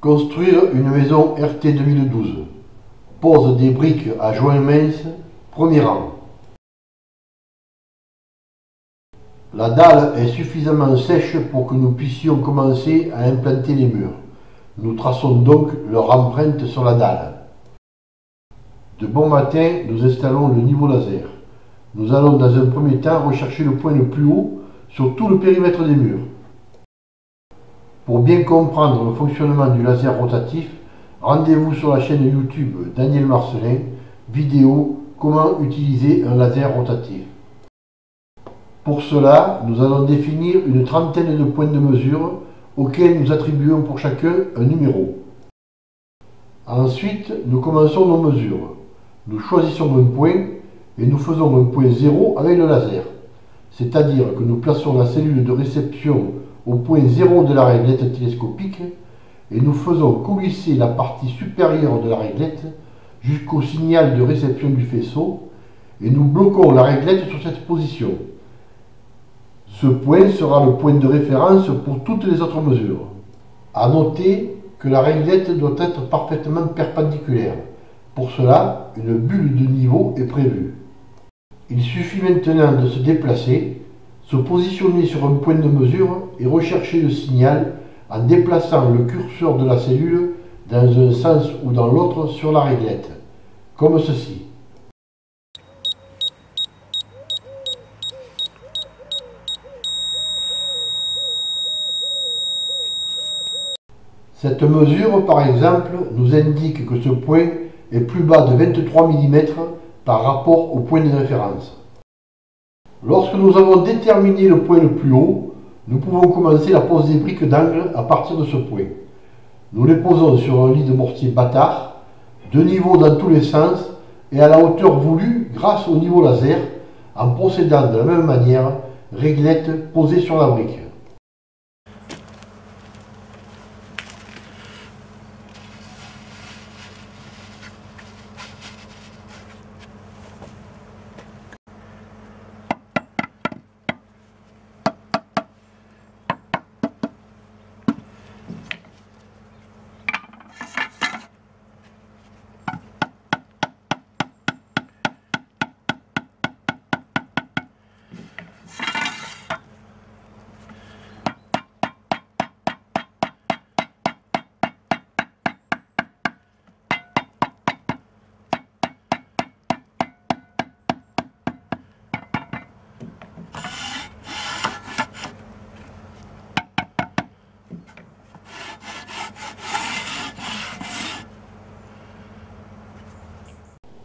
Construire une maison RT 2012. Pose des briques à joint mince, premier rang. La dalle est suffisamment sèche pour que nous puissions commencer à implanter les murs. Nous traçons donc leur empreinte sur la dalle. De bon matin, nous installons le niveau laser. Nous allons dans un premier temps rechercher le point le plus haut sur tout le périmètre des murs. Pour bien comprendre le fonctionnement du laser rotatif, rendez-vous sur la chaîne YouTube Daniel Marcelin, vidéo Comment utiliser un laser rotatif. Pour cela, nous allons définir une trentaine de points de mesure auxquels nous attribuons pour chacun un numéro. Ensuite, nous commençons nos mesures. Nous choisissons un point et nous faisons un point zéro avec le laser. C'est-à-dire que nous plaçons la cellule de réception point zéro de la réglette télescopique et nous faisons coulisser la partie supérieure de la réglette jusqu'au signal de réception du faisceau et nous bloquons la réglette sur cette position. Ce point sera le point de référence pour toutes les autres mesures. A noter que la réglette doit être parfaitement perpendiculaire. Pour cela, une bulle de niveau est prévue. Il suffit maintenant de se déplacer, se positionner sur un point de mesure et rechercher le signal en déplaçant le curseur de la cellule dans un sens ou dans l'autre sur la réglette, comme ceci. Cette mesure, par exemple, nous indique que ce point est plus bas de 23 mm par rapport au point de référence. Lorsque nous avons déterminé le point le plus haut, nous pouvons commencer la pose des briques d'angle à partir de ce point. Nous les posons sur un lit de mortier bâtard, de niveau dans tous les sens et à la hauteur voulue grâce au niveau laser, en procédant de la même manière, réglette posée sur la brique.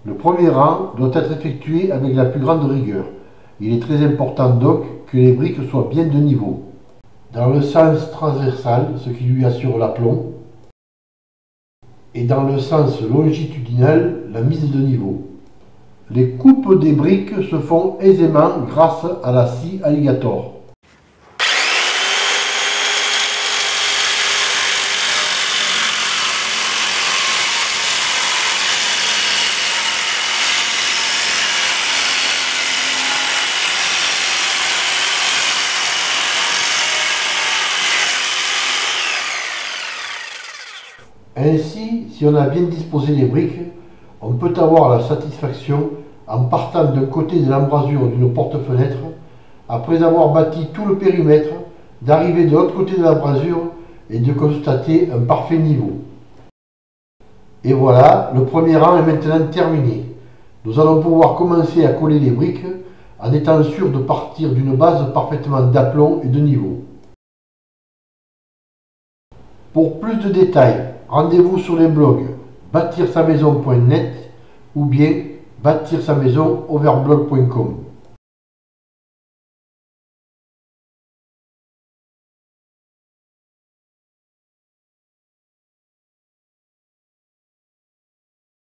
Le premier rang doit être effectué avec la plus grande rigueur. Il est très important donc que les briques soient bien de niveau. Dans le sens transversal, ce qui lui assure l'aplomb, et dans le sens longitudinal, la mise de niveau. Les coupes des briques se font aisément grâce à la scie alligator. Ainsi, si on a bien disposé les briques, on peut avoir la satisfaction, en partant d'un côté de l'embrasure d'une porte-fenêtre, après avoir bâti tout le périmètre, d'arriver de l'autre côté de l'embrasure et de constater un parfait niveau. Et voilà, le premier rang est maintenant terminé. Nous allons pouvoir commencer à coller les briques en étant sûr de partir d'une base parfaitement d'aplomb et de niveau. Pour plus de détails, rendez-vous sur les blogs bâtir sa maison.net ou bien bâtir sa maison overblog.com.